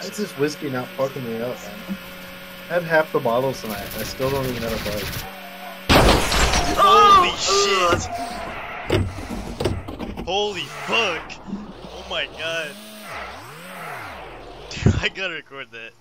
It's just whiskey not fucking me up, man. I had half the bottle tonight. I still don't even have a buzz. Holy shit! Holy fuck! Oh my god. Dude, I gotta record that.